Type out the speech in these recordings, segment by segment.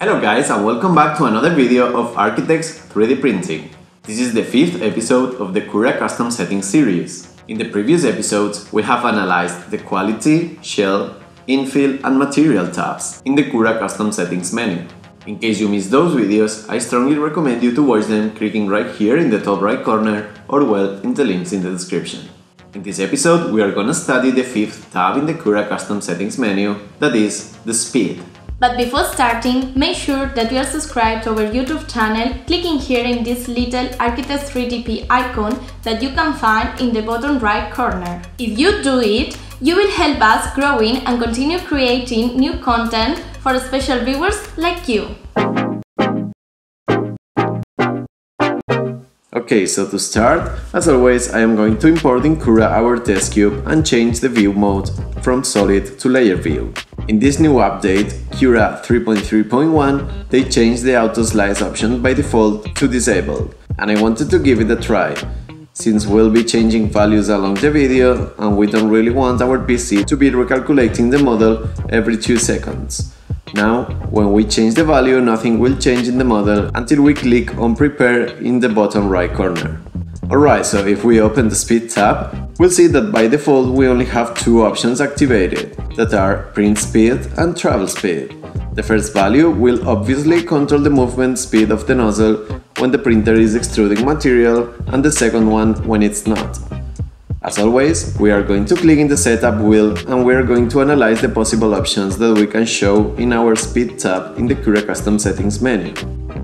Hello guys and welcome back to another video of Architects 3D Printing. This is the fifth episode of the Cura Custom Settings series. In the previous episodes, we have analyzed the Quality, Shell, Infill and Material tabs in the Cura Custom Settings menu. In case you missed those videos, I strongly recommend you to watch them clicking right here in the top right corner or well in the links in the description. In this episode, we are gonna study the fifth tab in the Cura Custom Settings menu, that is, the Speed. But before starting, make sure that you are subscribed to our YouTube channel clicking here in this little Architect 3DP icon that you can find in the bottom right corner. If you do it, you will help us growing and continue creating new content for special viewers like you. Okay, so to start, as always, I am going to import in Cura our test cube and change the view mode from solid to layer view. In this new update, Cura 3.3.1, they changed the auto slice option by default to disabled, and I wanted to give it a try, since we'll be changing values along the video and we don't really want our PC to be recalculating the model every 2 seconds. Now, when we change the value, nothing will change in the model until we click on prepare in the bottom right corner. Alright, so if we open the speed tab, we'll see that by default we only have two options activated, that are print speed and travel speed. The first value will obviously control the movement speed of the nozzle when the printer is extruding material and the second one when it's not. As always, we are going to click in the setup wheel and we are going to analyze the possible options that we can show in our speed tab in the Cura Custom Settings menu.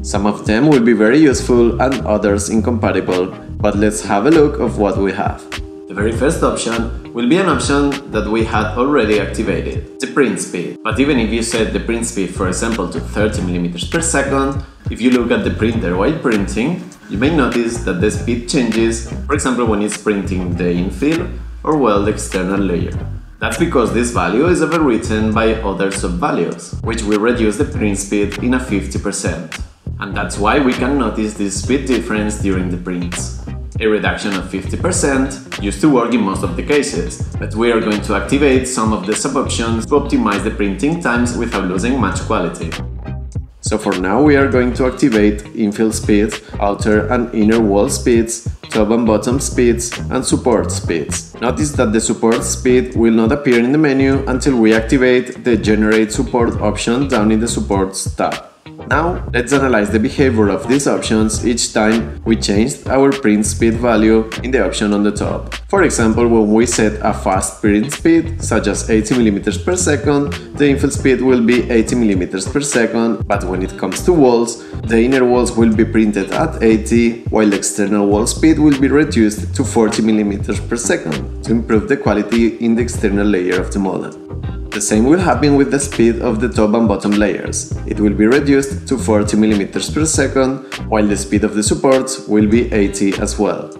Some of them will be very useful and others incompatible, but let's have a look of what we have. The very first option will be an option that we had already activated, the print speed. But even if you set the print speed for example to 30mm per second, if you look at the printer while printing, you may notice that the speed changes, for example when it's printing the infill or well the external layer. That's because this value is overwritten by other sub-values, which will reduce the print speed in a 50%. And that's why we can notice this speed difference during the prints. A reduction of 50% used to work in most of the cases, but we are going to activate some of the sub-options to optimize the printing times without losing much quality. So for now we are going to activate infill speeds, outer and inner wall speeds, top and bottom speeds, and support speeds. Notice that the support speed will not appear in the menu until we activate the generate support option down in the supports tab. Now, let's analyze the behavior of these options each time we changed our print speed value in the option on the top. For example, when we set a fast print speed, such as 80 mm per second, the infill speed will be 80 mm per second, but when it comes to walls, the inner walls will be printed at 80, while the external wall speed will be reduced to 40 mm per second, to improve the quality in the external layer of the model. The same will happen with the speed of the top and bottom layers. It will be reduced to 40 mm per second, while the speed of the supports will be 80 as well.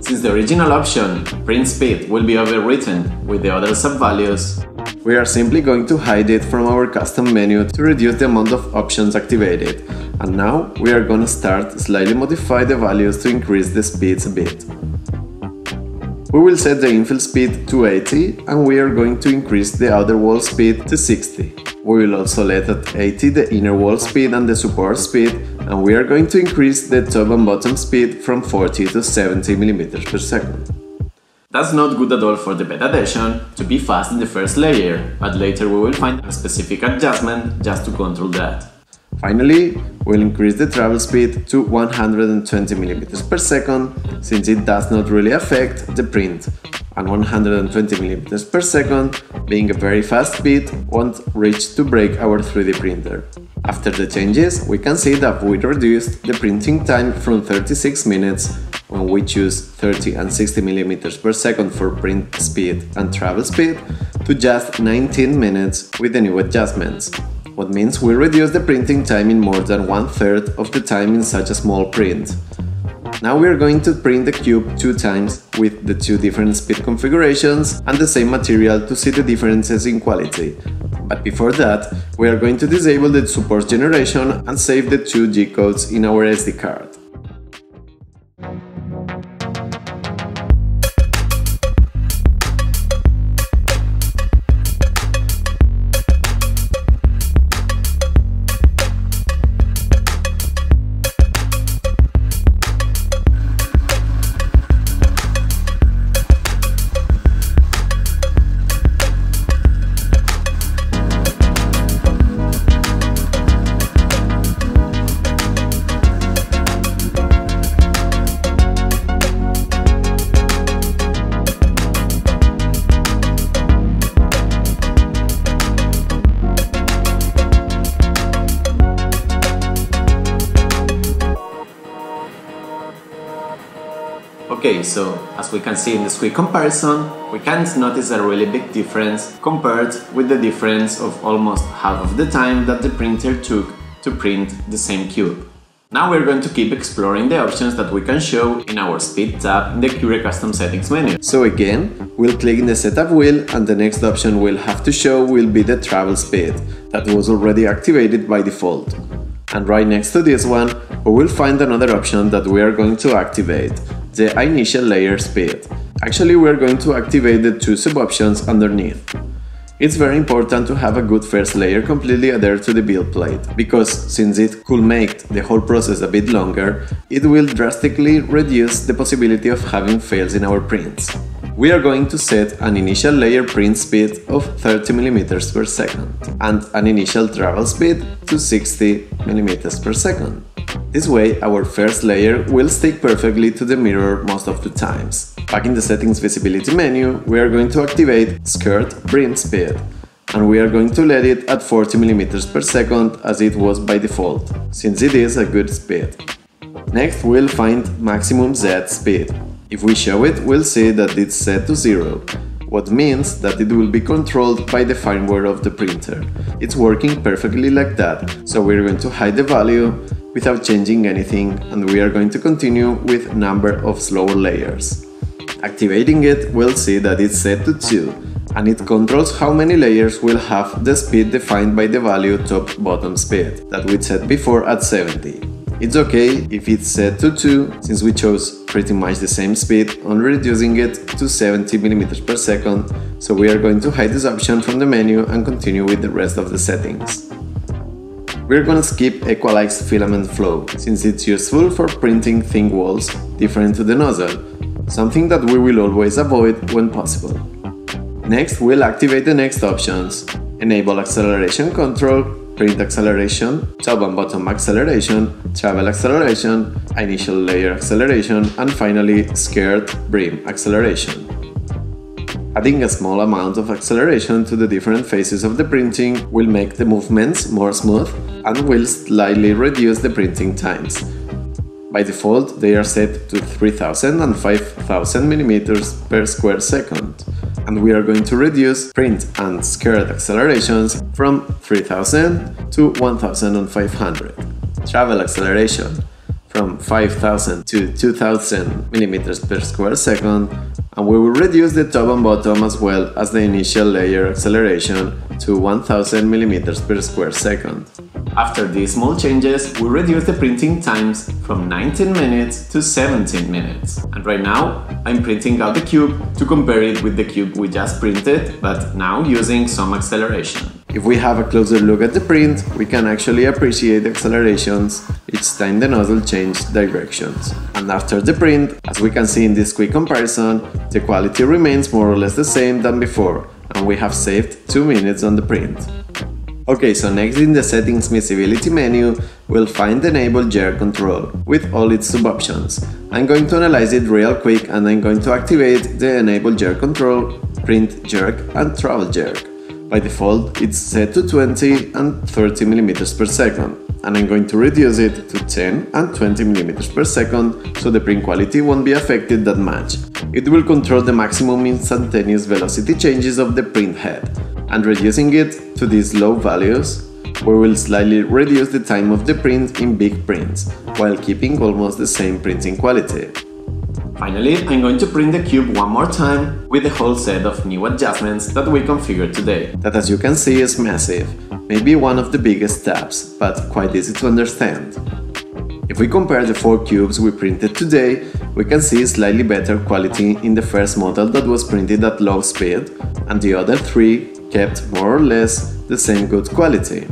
Since the original option, print speed, will be overwritten with the other sub-values, we are simply going to hide it from our custom menu to reduce the amount of options activated. And now we are gonna start slightly modify the values to increase the speeds a bit. We will set the infill speed to 80 and we are going to increase the outer wall speed to 60. We will also let at 80 the inner wall speed and the support speed and we are going to increase the top and bottom speed from 40 to 70 mm per second. That's not good at all for the beta to be fast in the first layer, but later we will find a specific adjustment just to control that. Finally, we'll increase the travel speed to 120 mm per second, since it does not really affect the print, and 120 mm per second, being a very fast speed, won't reach to break our 3D printer. After the changes, we can see that we reduced the printing time from 36 minutes when we choose 30 and 60 mm per second for print speed and travel speed to just 19 minutes with the new adjustments what means we reduce the printing time in more than one third of the time in such a small print. Now we are going to print the cube two times with the two different speed configurations and the same material to see the differences in quality. But before that, we are going to disable the support generation and save the two G-codes in our SD card. So as we can see in this quick comparison, we can't notice a really big difference compared with the difference of almost half of the time that the printer took to print the same cube. Now we're going to keep exploring the options that we can show in our Speed tab in the Cura Custom Settings menu. So again, we'll click in the Setup wheel and the next option we'll have to show will be the Travel Speed, that was already activated by default. And right next to this one, we will find another option that we are going to activate, the Initial Layer Speed. Actually, we're going to activate the two sub-options underneath. It's very important to have a good first layer completely adhered to the build plate, because since it could make the whole process a bit longer, it will drastically reduce the possibility of having fails in our prints. We are going to set an initial layer print speed of 30 mm per second and an initial travel speed to 60 mm per second. This way, our first layer will stick perfectly to the mirror most of the times. Back in the settings visibility menu, we are going to activate skirt brim speed, and we are going to let it at 40 mm per second as it was by default, since it is a good speed. Next we'll find maximum Z speed. If we show it, we'll see that it's set to 0, what means that it will be controlled by the firmware of the printer. It's working perfectly like that, so we're going to hide the value without changing anything and we are going to continue with number of slower layers. Activating it, we'll see that it's set to 2 and it controls how many layers will have the speed defined by the value top-bottom speed that we set before at 70. It's okay if it's set to 2, since we chose pretty much the same speed, only reducing it to 70 mm per second, so we are going to hide this option from the menu and continue with the rest of the settings. We're gonna skip equalized filament flow, since it's useful for printing thin walls different to the nozzle, something that we will always avoid when possible. Next, we'll activate the next options. Enable acceleration control, print acceleration, top and bottom acceleration, travel acceleration, initial layer acceleration, and finally skirt brim acceleration. Adding a small amount of acceleration to the different phases of the printing will make the movements more smooth and will slightly reduce the printing times. By default, they are set to 3000 and 5000 mm per square second, and we are going to reduce print and skirt accelerations from 3000 to 1500. Travel acceleration from 5000 to 2000 mm per square second and we will reduce the top and bottom as well as the initial layer acceleration to 1000 mm per square second. After these small changes, we reduce the printing times from 19 minutes to 17 minutes. And right now, I'm printing out the cube to compare it with the cube we just printed, but now using some acceleration. If we have a closer look at the print, we can actually appreciate the accelerations each time the nozzle changed directions. And after the print, as we can see in this quick comparison, the quality remains more or less the same than before, and we have saved 2 minutes on the print. Okay, so next in the settings visibility menu, we'll find the Enable Jerk Control with all its sub-options. I'm going to analyze it real quick and I'm going to activate the Enable Jerk Control, Print Jerk and Travel Jerk. By default, it's set to 20 and 30 mm per second, and I'm going to reduce it to 10 and 20 mm per second so the print quality won't be affected that much. It will control the maximum instantaneous velocity changes of the print head, and reducing it to these low values, we will slightly reduce the time of the print in big prints, while keeping almost the same printing quality. Finally, I'm going to print the cube one more time with the whole set of new adjustments that we configured today, that as you can see is massive, maybe one of the biggest tabs, but quite easy to understand. If we compare the four cubes we printed today, we can see slightly better quality in the first model that was printed at low speed, and the other three kept more or less the same good quality.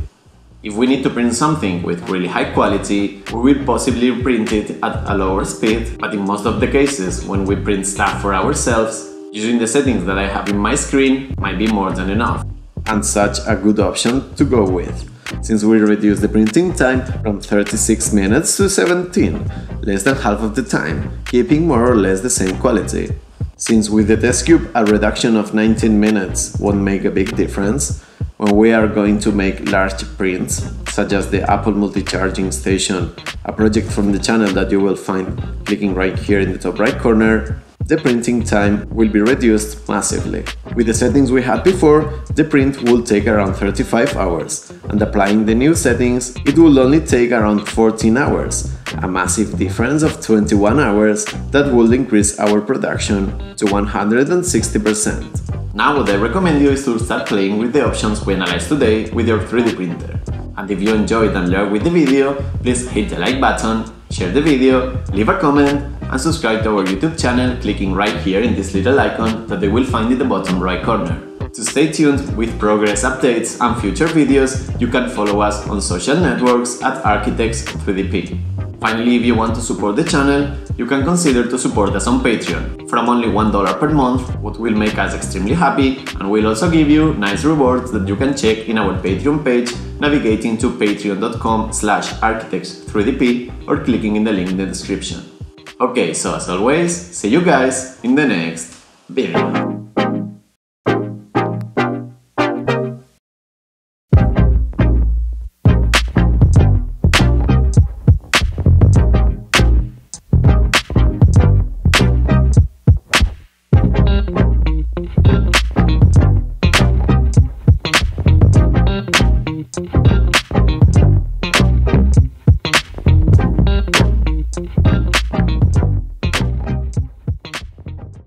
If we need to print something with really high quality, we will possibly print it at a lower speed, but in most of the cases, when we print stuff for ourselves, using the settings that I have in my screen might be more than enough. And such a good option to go with, since we reduce the printing time from 36 minutes to 17, less than half of the time, keeping more or less the same quality. Since with the test cube a reduction of 19 minutes won't make a big difference, when we are going to make large prints, such as the Apple Multi-Charging Station, a project from the channel that you will find clicking right here in the top right corner, the printing time will be reduced massively. With the settings we had before, the print will take around 35 hours, and applying the new settings, it will only take around 14 hours, a massive difference of 21 hours that will increase our production to 160%. Now what I recommend you is to start playing with the options we analyzed today with your 3D printer. And if you enjoyed and learned with the video, please hit the like button, share the video, leave a comment and subscribe to our YouTube channel clicking right here in this little icon that you will find in the bottom right corner. To stay tuned with progress updates and future videos, you can follow us on social networks at Architects 3DP. Finally, if you want to support the channel, you can consider to support us on Patreon from only $1 per month, what will make us extremely happy and we'll also give you nice rewards that you can check in our Patreon page navigating to patreon.com slash architects3dp or clicking in the link in the description. Okay, so as always, see you guys in the next video.